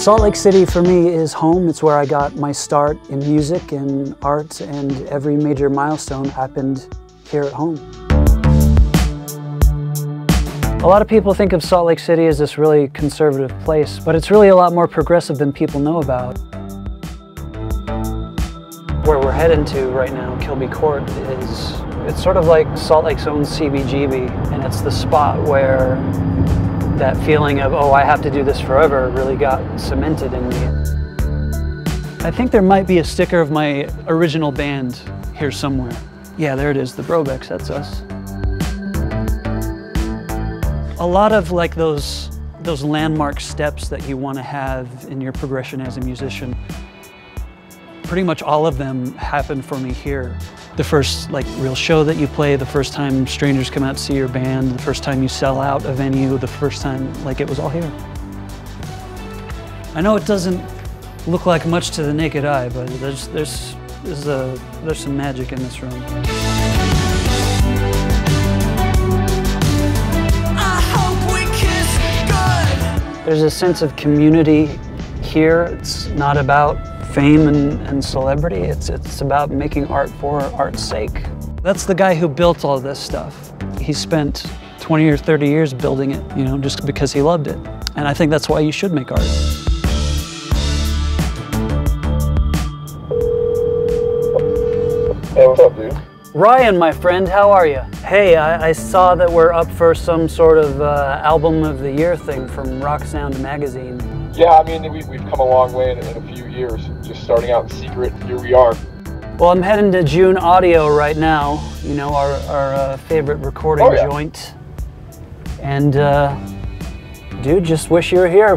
Salt Lake City for me is home. It's where I got my start in music and art and every major milestone happened here at home. A lot of people think of Salt Lake City as this really conservative place, but it's really a lot more progressive than people know about. Where we're heading to right now, Kilby Court, is it's sort of like Salt Lake's own CBGB, and it's the spot where that feeling of, oh, I have to do this forever really got cemented in me. I think there might be a sticker of my original band here somewhere. Yeah, there it is, the Brobecks, that's us. A lot of like those, those landmark steps that you want to have in your progression as a musician, pretty much all of them happen for me here the first like real show that you play, the first time strangers come out to see your band, the first time you sell out a venue, the first time, like it was all here. I know it doesn't look like much to the naked eye, but there's, there's, there's, a, there's some magic in this room. There's a sense of community here. It's not about fame and, and celebrity. It's, it's about making art for art's sake. That's the guy who built all this stuff. He spent 20 or 30 years building it, you know, just because he loved it. And I think that's why you should make art. Hey, what's up, dude? Ryan, my friend, how are you? Hey, I, I saw that we're up for some sort of uh, album of the year thing from Rock Sound magazine. Yeah, I mean, we, have come a long way in, in, a few years. Just starting out in secret, here we are. Well, I'm heading to June Audio right now, you know, our, our uh, favorite recording oh, yeah. joint. And, uh, dude, just wish you were here.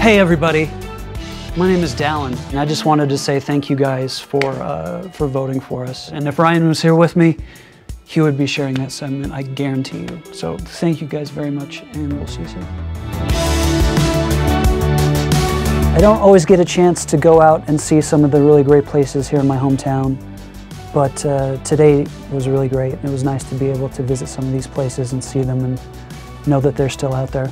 Hey everybody, my name is Dallon, and I just wanted to say thank you guys for, uh, for voting for us. And if Ryan was here with me, he would be sharing that sentiment, I guarantee you. So thank you guys very much, and we'll see you soon. I don't always get a chance to go out and see some of the really great places here in my hometown, but uh, today was really great. It was nice to be able to visit some of these places and see them and know that they're still out there.